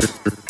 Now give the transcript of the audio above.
Mr.